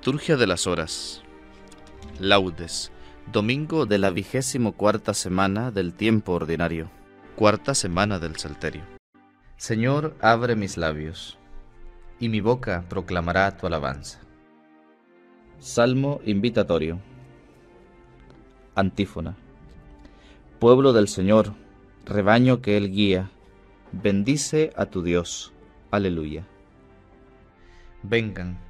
Liturgia de las Horas. Laudes. Domingo de la vigésimo cuarta semana del tiempo ordinario. Cuarta semana del Salterio. Señor, abre mis labios, y mi boca proclamará tu alabanza. Salmo invitatorio. Antífona. Pueblo del Señor, rebaño que Él guía, bendice a tu Dios. Aleluya. Vengan,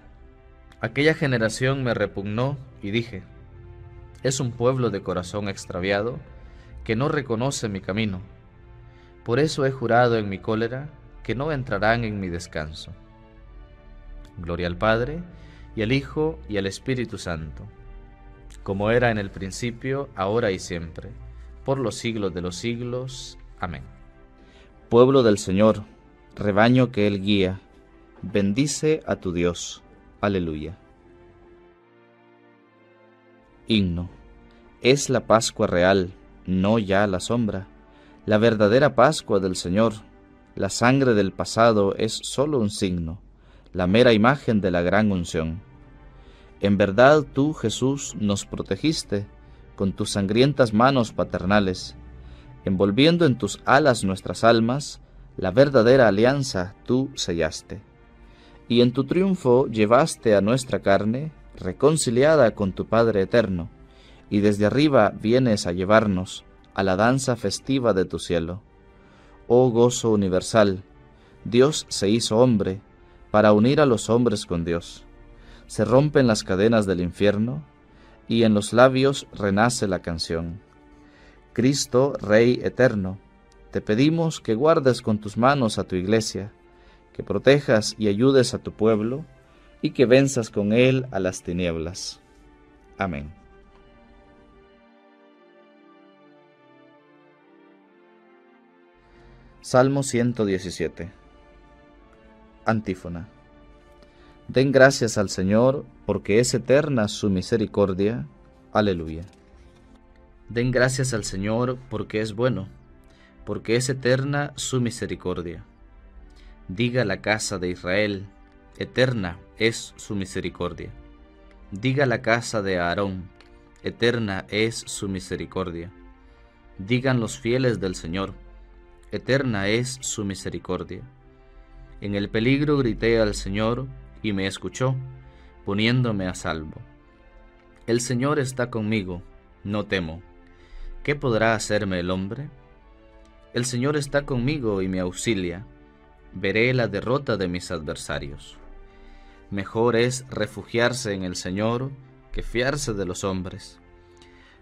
Aquella generación me repugnó y dije, es un pueblo de corazón extraviado que no reconoce mi camino. Por eso he jurado en mi cólera que no entrarán en mi descanso. Gloria al Padre, y al Hijo, y al Espíritu Santo, como era en el principio, ahora y siempre, por los siglos de los siglos. Amén. Pueblo del Señor, rebaño que Él guía, bendice a tu Dios. Aleluya. Himno. Es la Pascua real, no ya la sombra, la verdadera Pascua del Señor. La sangre del pasado es sólo un signo, la mera imagen de la gran unción. En verdad tú, Jesús, nos protegiste con tus sangrientas manos paternales, envolviendo en tus alas nuestras almas, la verdadera alianza tú sellaste y en tu triunfo llevaste a nuestra carne, reconciliada con tu Padre eterno, y desde arriba vienes a llevarnos a la danza festiva de tu cielo. Oh gozo universal, Dios se hizo hombre para unir a los hombres con Dios. Se rompen las cadenas del infierno, y en los labios renace la canción. Cristo, Rey eterno, te pedimos que guardes con tus manos a tu iglesia, protejas y ayudes a tu pueblo, y que venzas con él a las tinieblas. Amén. Salmo 117 Antífona Den gracias al Señor, porque es eterna su misericordia. Aleluya. Den gracias al Señor, porque es bueno, porque es eterna su misericordia. Diga la casa de Israel, eterna es su misericordia. Diga la casa de Aarón, eterna es su misericordia. Digan los fieles del Señor, eterna es su misericordia. En el peligro grité al Señor y me escuchó, poniéndome a salvo. El Señor está conmigo, no temo. ¿Qué podrá hacerme el hombre? El Señor está conmigo y me auxilia veré la derrota de mis adversarios. Mejor es refugiarse en el Señor que fiarse de los hombres.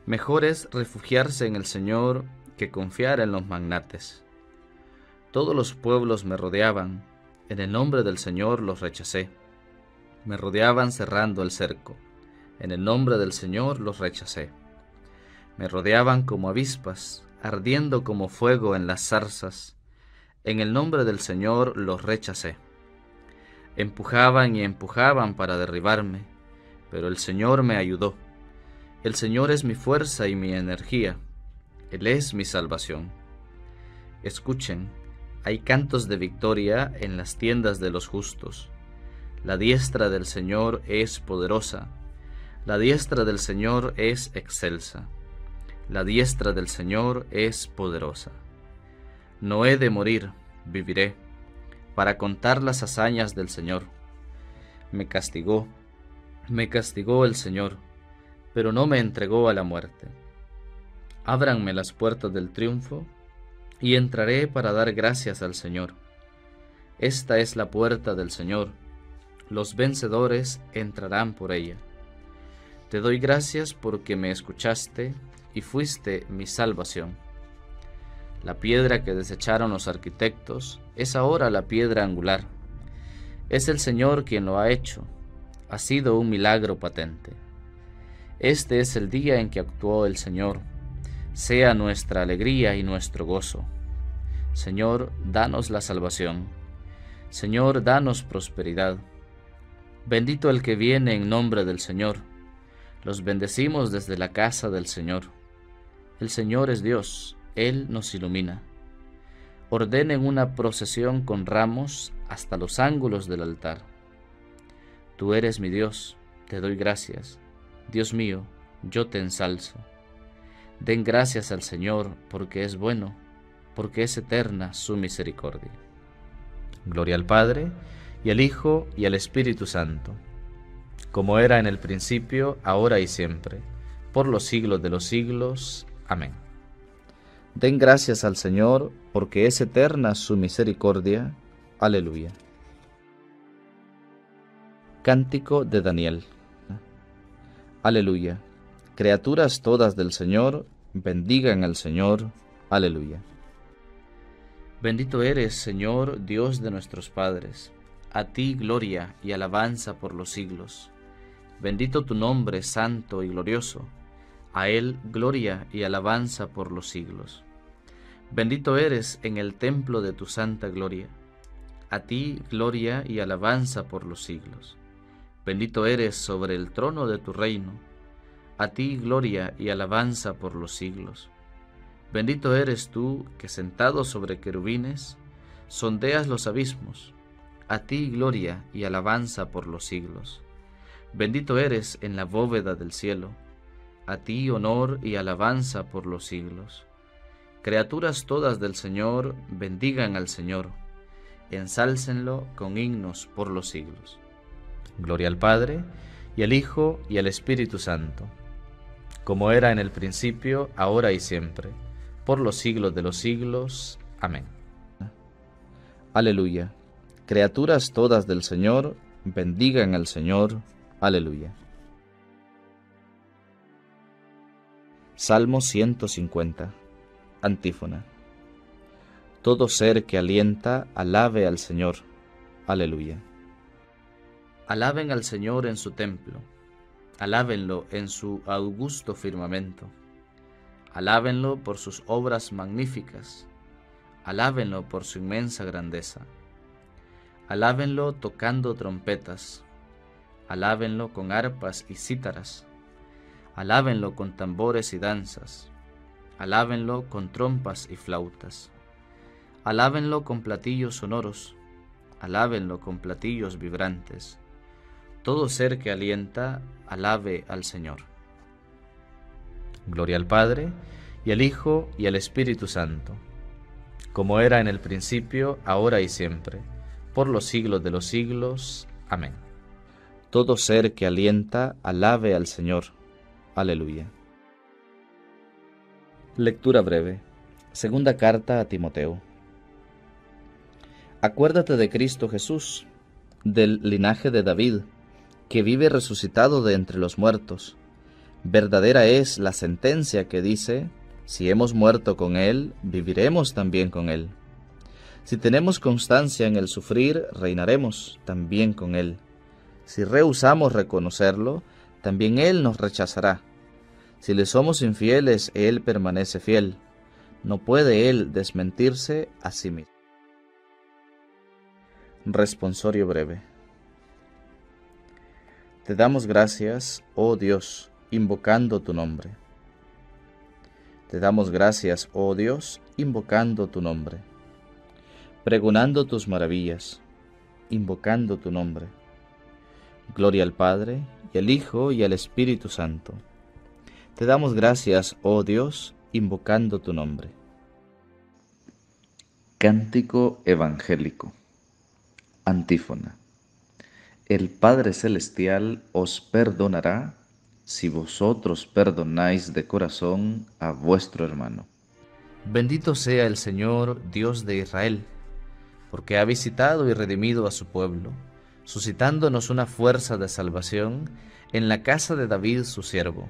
Mejor es refugiarse en el Señor que confiar en los magnates. Todos los pueblos me rodeaban, en el nombre del Señor los rechacé. Me rodeaban cerrando el cerco, en el nombre del Señor los rechacé. Me rodeaban como avispas, ardiendo como fuego en las zarzas en el nombre del Señor los rechacé. Empujaban y empujaban para derribarme, pero el Señor me ayudó. El Señor es mi fuerza y mi energía. Él es mi salvación. Escuchen, hay cantos de victoria en las tiendas de los justos. La diestra del Señor es poderosa. La diestra del Señor es excelsa. La diestra del Señor es poderosa. No he de morir, viviré, para contar las hazañas del Señor. Me castigó, me castigó el Señor, pero no me entregó a la muerte. Ábranme las puertas del triunfo, y entraré para dar gracias al Señor. Esta es la puerta del Señor, los vencedores entrarán por ella. Te doy gracias porque me escuchaste y fuiste mi salvación. La piedra que desecharon los arquitectos es ahora la piedra angular. Es el Señor quien lo ha hecho. Ha sido un milagro patente. Este es el día en que actuó el Señor. Sea nuestra alegría y nuestro gozo. Señor, danos la salvación. Señor, danos prosperidad. Bendito el que viene en nombre del Señor. Los bendecimos desde la casa del Señor. El Señor es Dios, Él nos ilumina. Ordenen una procesión con ramos hasta los ángulos del altar. Tú eres mi Dios, te doy gracias. Dios mío, yo te ensalzo. Den gracias al Señor porque es bueno, porque es eterna su misericordia. Gloria al Padre, y al Hijo, y al Espíritu Santo, como era en el principio, ahora y siempre, por los siglos de los siglos. Amén. Den gracias al Señor, porque es eterna su misericordia. Aleluya. Cántico de Daniel. Aleluya. Criaturas todas del Señor, bendigan al Señor. Aleluya. Bendito eres, Señor, Dios de nuestros padres. A ti gloria y alabanza por los siglos. Bendito tu nombre, santo y glorioso. A Él gloria y alabanza por los siglos. Bendito eres en el templo de tu santa gloria. A ti gloria y alabanza por los siglos. Bendito eres sobre el trono de tu reino. A ti gloria y alabanza por los siglos. Bendito eres tú que sentado sobre querubines, sondeas los abismos. A ti gloria y alabanza por los siglos. Bendito eres en la bóveda del cielo. A ti honor y alabanza por los siglos. Criaturas todas del Señor, bendigan al Señor. Ensálcenlo con himnos por los siglos. Gloria al Padre, y al Hijo, y al Espíritu Santo, como era en el principio, ahora y siempre, por los siglos de los siglos. Amén. Aleluya. Criaturas todas del Señor, bendigan al Señor. Aleluya. Salmo 150. Antífona. Todo ser que alienta, alabe al Señor. Aleluya. Alaben al Señor en su templo, alábenlo en su augusto firmamento, alábenlo por sus obras magníficas, alábenlo por su inmensa grandeza, alábenlo tocando trompetas, alábenlo con arpas y cítaras, alábenlo con tambores y danzas, alábenlo con trompas y flautas, alábenlo con platillos sonoros, alábenlo con platillos vibrantes, todo ser que alienta, alabe al Señor. Gloria al Padre, y al Hijo, y al Espíritu Santo, como era en el principio, ahora y siempre, por los siglos de los siglos. Amén. Todo ser que alienta, alabe al Señor. Aleluya. Lectura breve. Segunda carta a Timoteo. Acuérdate de Cristo Jesús, del linaje de David, que vive resucitado de entre los muertos. Verdadera es la sentencia que dice, si hemos muerto con Él, viviremos también con Él. Si tenemos constancia en el sufrir, reinaremos también con Él. Si rehusamos reconocerlo, también Él nos rechazará. Si le somos infieles, Él permanece fiel. No puede Él desmentirse a sí mismo. Responsorio breve. Te damos gracias, oh Dios, invocando tu nombre. Te damos gracias, oh Dios, invocando tu nombre. Pregonando tus maravillas, invocando tu nombre. Gloria al Padre, y al Hijo, y al Espíritu Santo. Te damos gracias, oh Dios, invocando tu nombre. Cántico Evangélico. Antífona el Padre Celestial os perdonará si vosotros perdonáis de corazón a vuestro hermano. Bendito sea el Señor, Dios de Israel, porque ha visitado y redimido a su pueblo, suscitándonos una fuerza de salvación en la casa de David su siervo,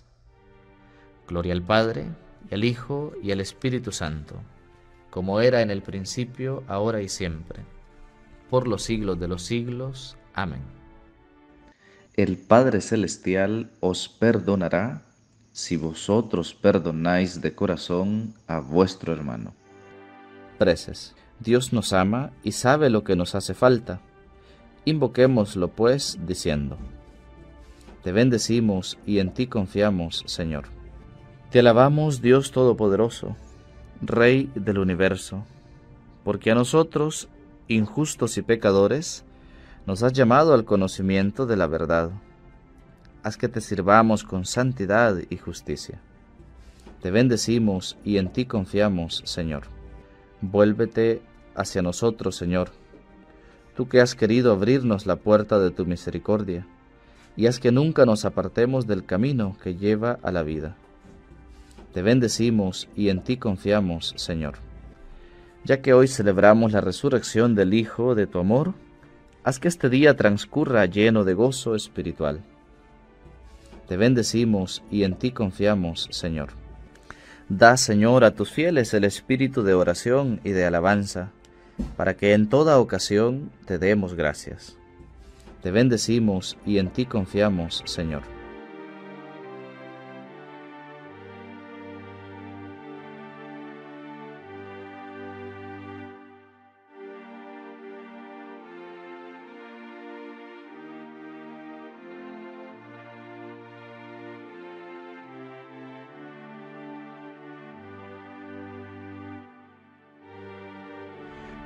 Gloria al Padre, y al Hijo, y al Espíritu Santo, como era en el principio, ahora y siempre, por los siglos de los siglos. Amén el Padre Celestial os perdonará si vosotros perdonáis de corazón a vuestro hermano. Preces. Dios nos ama y sabe lo que nos hace falta. Invoquémoslo pues diciendo, Te bendecimos y en ti confiamos, Señor. Te alabamos, Dios Todopoderoso, Rey del universo, porque a nosotros, injustos y pecadores, nos has llamado al conocimiento de la verdad. Haz que te sirvamos con santidad y justicia. Te bendecimos y en ti confiamos, Señor. Vuélvete hacia nosotros, Señor, tú que has querido abrirnos la puerta de tu misericordia, y haz que nunca nos apartemos del camino que lleva a la vida. Te bendecimos y en ti confiamos, Señor. Ya que hoy celebramos la resurrección del Hijo de tu amor, Haz que este día transcurra lleno de gozo espiritual. Te bendecimos y en ti confiamos, Señor. Da, Señor, a tus fieles el espíritu de oración y de alabanza, para que en toda ocasión te demos gracias. Te bendecimos y en ti confiamos, Señor.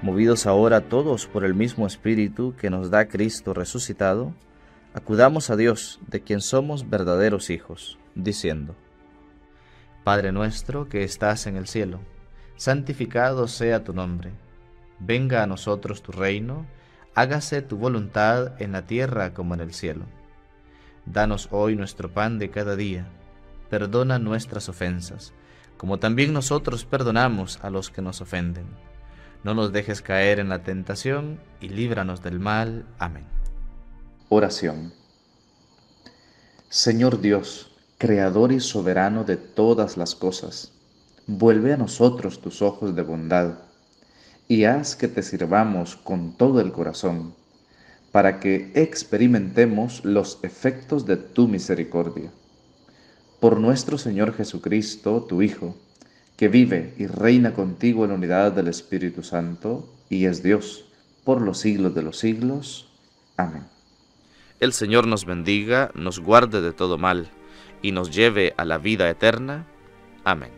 Movidos ahora todos por el mismo Espíritu que nos da Cristo resucitado, acudamos a Dios, de quien somos verdaderos hijos, diciendo, Padre nuestro que estás en el cielo, santificado sea tu nombre, venga a nosotros tu reino, hágase tu voluntad en la tierra como en el cielo. Danos hoy nuestro pan de cada día, perdona nuestras ofensas, como también nosotros perdonamos a los que nos ofenden no nos dejes caer en la tentación y líbranos del mal. Amén. Oración. Señor Dios, Creador y soberano de todas las cosas, vuelve a nosotros tus ojos de bondad y haz que te sirvamos con todo el corazón, para que experimentemos los efectos de tu misericordia. Por nuestro Señor Jesucristo, tu Hijo, que vive y reina contigo en la unidad del Espíritu Santo y es Dios por los siglos de los siglos. Amén. El Señor nos bendiga, nos guarde de todo mal y nos lleve a la vida eterna. Amén.